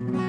you